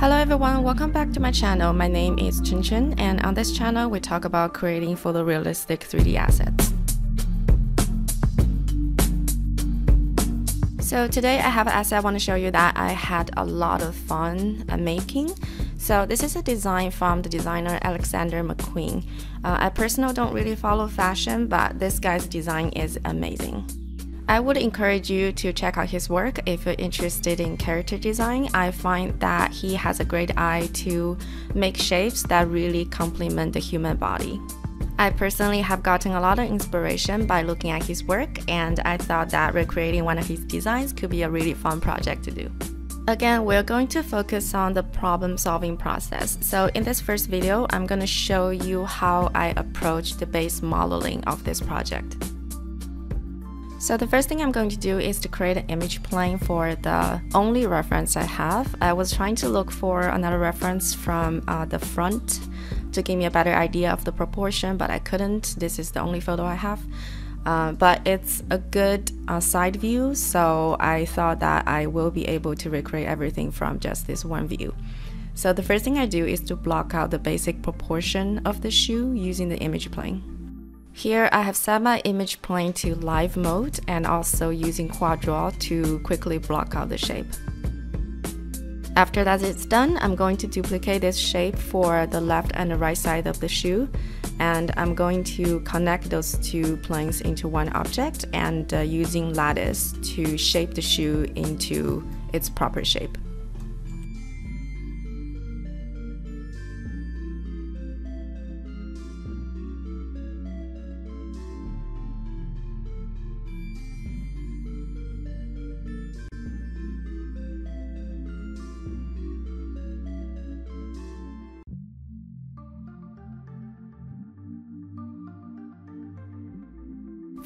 Hello everyone, welcome back to my channel. My name is Chun Chun and on this channel we talk about creating photorealistic 3D assets. So today I have an asset I want to show you that I had a lot of fun uh, making. So this is a design from the designer Alexander McQueen. Uh, I personally don't really follow fashion, but this guy's design is amazing. I would encourage you to check out his work if you're interested in character design. I find that he has a great eye to make shapes that really complement the human body. I personally have gotten a lot of inspiration by looking at his work, and I thought that recreating one of his designs could be a really fun project to do. Again, we're going to focus on the problem solving process. So in this first video, I'm going to show you how I approach the base modeling of this project. So the first thing I'm going to do is to create an image plane for the only reference I have. I was trying to look for another reference from uh, the front to give me a better idea of the proportion, but I couldn't. This is the only photo I have. Uh, but it's a good uh, side view, so I thought that I will be able to recreate everything from just this one view. So the first thing I do is to block out the basic proportion of the shoe using the image plane. Here I have set my image plane to live mode and also using quad draw to quickly block out the shape. After that it's done, I'm going to duplicate this shape for the left and the right side of the shoe and I'm going to connect those two planes into one object and uh, using lattice to shape the shoe into its proper shape.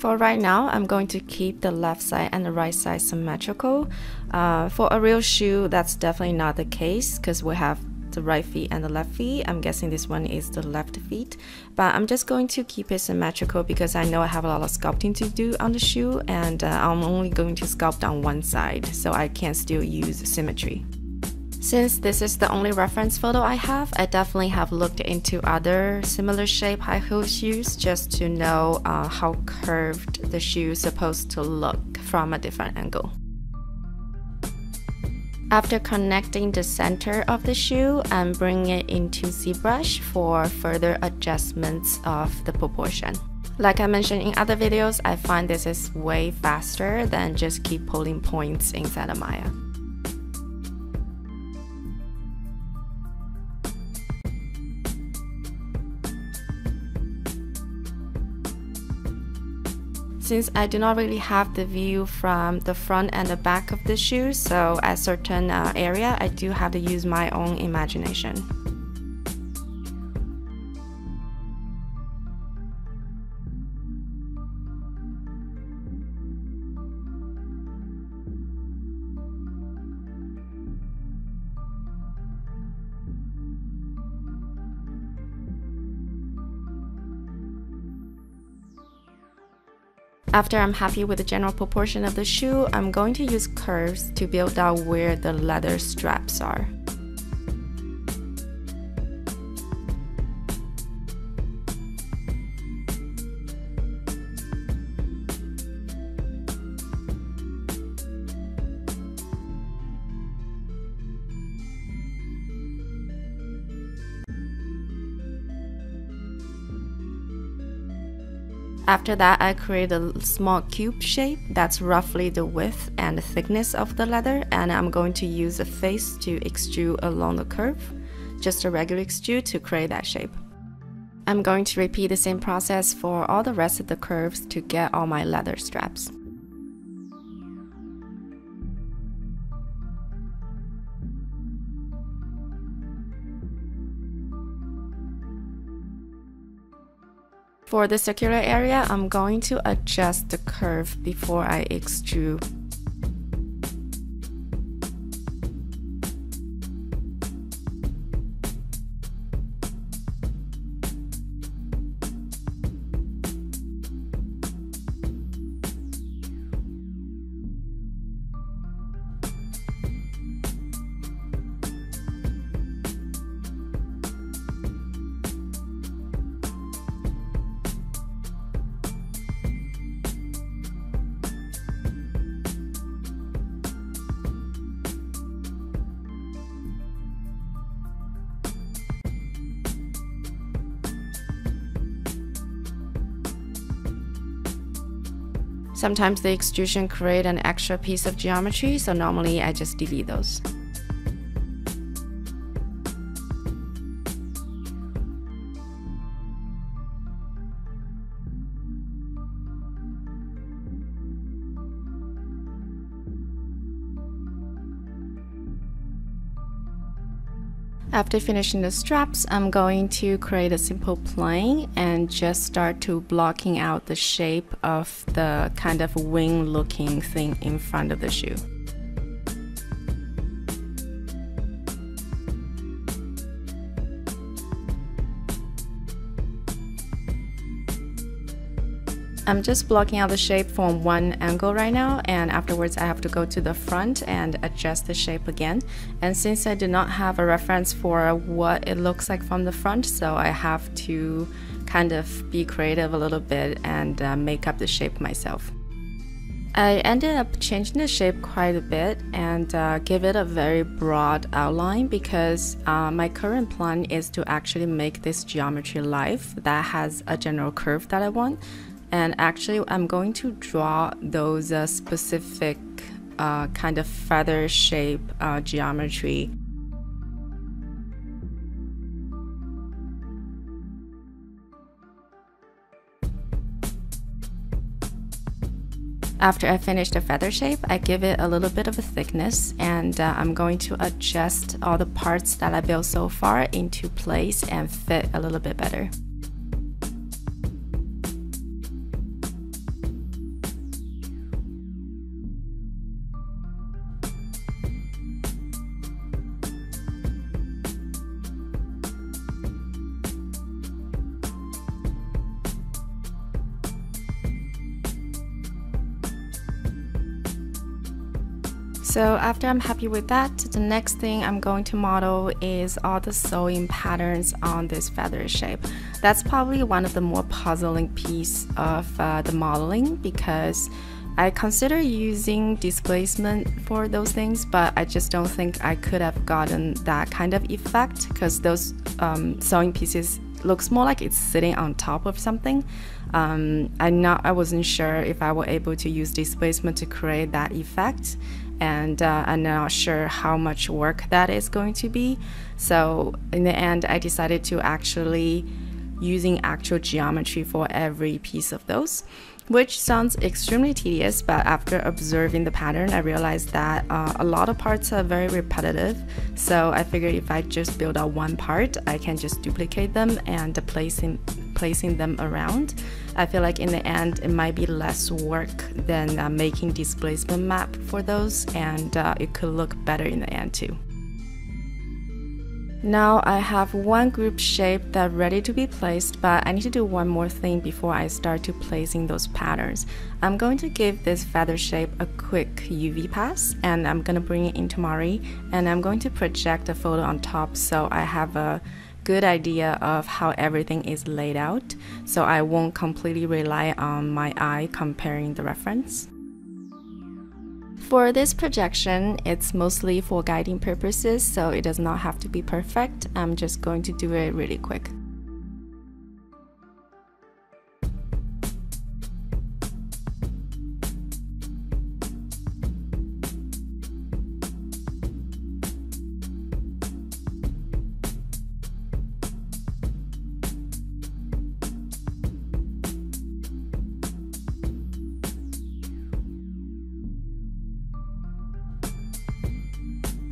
For right now, I'm going to keep the left side and the right side symmetrical. Uh, for a real shoe, that's definitely not the case because we have the right feet and the left feet. I'm guessing this one is the left feet, but I'm just going to keep it symmetrical because I know I have a lot of sculpting to do on the shoe and uh, I'm only going to sculpt on one side so I can still use symmetry. Since this is the only reference photo I have, I definitely have looked into other similar shape high heel shoes just to know uh, how curved the shoe is supposed to look from a different angle. After connecting the center of the shoe, I'm bringing it into ZBrush for further adjustments of the proportion. Like I mentioned in other videos, I find this is way faster than just keep pulling points inside of Maya. Since I do not really have the view from the front and the back of the shoe, so at certain uh, area I do have to use my own imagination. After I'm happy with the general proportion of the shoe, I'm going to use curves to build out where the leather straps are. After that, I create a small cube shape that's roughly the width and thickness of the leather and I'm going to use a face to extrude along the curve, just a regular extrude to create that shape. I'm going to repeat the same process for all the rest of the curves to get all my leather straps. For the circular area, I'm going to adjust the curve before I extrude Sometimes the extrusion create an extra piece of geometry, so normally I just delete those. After finishing the straps, I'm going to create a simple plane and just start to blocking out the shape of the kind of wing looking thing in front of the shoe. I'm just blocking out the shape from one angle right now and afterwards I have to go to the front and adjust the shape again and since I do not have a reference for what it looks like from the front so I have to kind of be creative a little bit and uh, make up the shape myself. I ended up changing the shape quite a bit and uh, give it a very broad outline because uh, my current plan is to actually make this geometry live that has a general curve that I want and actually I'm going to draw those uh, specific uh, kind of feather shape uh, geometry After I finish the feather shape, I give it a little bit of a thickness and uh, I'm going to adjust all the parts that I built so far into place and fit a little bit better. So after I'm happy with that, the next thing I'm going to model is all the sewing patterns on this feather shape. That's probably one of the more puzzling piece of uh, the modeling because I consider using displacement for those things, but I just don't think I could have gotten that kind of effect because those um, sewing pieces looks more like it's sitting on top of something. Um, I not I wasn't sure if I were able to use displacement to create that effect and uh, I'm not sure how much work that is going to be. So in the end, I decided to actually using actual geometry for every piece of those which sounds extremely tedious, but after observing the pattern, I realized that uh, a lot of parts are very repetitive. So I figured if I just build out one part, I can just duplicate them and placing, placing them around. I feel like in the end, it might be less work than uh, making displacement map for those, and uh, it could look better in the end too. Now I have one group shape that ready to be placed, but I need to do one more thing before I start to placing those patterns. I'm going to give this feather shape a quick UV pass and I'm going to bring it into Mari and I'm going to project a photo on top so I have a good idea of how everything is laid out so I won't completely rely on my eye comparing the reference. For this projection, it's mostly for guiding purposes, so it does not have to be perfect. I'm just going to do it really quick.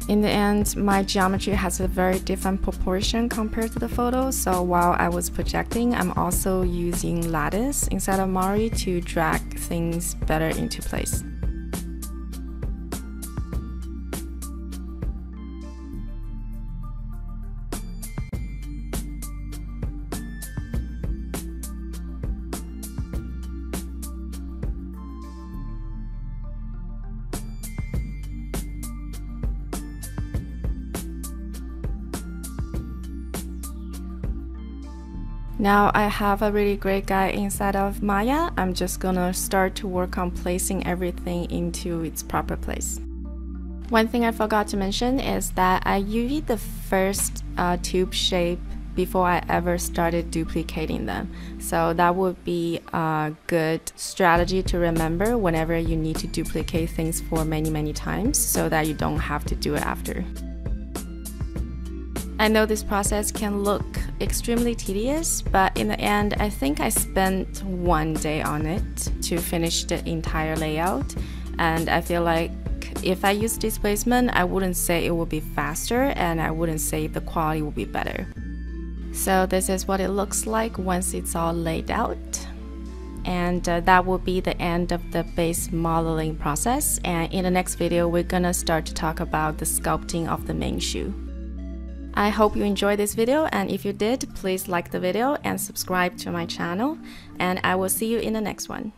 In the end, my geometry has a very different proportion compared to the photo, so while I was projecting, I'm also using lattice instead of Mari to drag things better into place. Now I have a really great guy inside of Maya. I'm just gonna start to work on placing everything into its proper place. One thing I forgot to mention is that I UV the first uh, tube shape before I ever started duplicating them. So that would be a good strategy to remember whenever you need to duplicate things for many, many times so that you don't have to do it after. I know this process can look extremely tedious, but in the end, I think I spent one day on it to finish the entire layout. And I feel like if I use displacement, I wouldn't say it would be faster and I wouldn't say the quality will be better. So this is what it looks like once it's all laid out. And uh, that will be the end of the base modeling process. And in the next video, we're gonna start to talk about the sculpting of the main shoe. I hope you enjoyed this video and if you did, please like the video and subscribe to my channel and I will see you in the next one.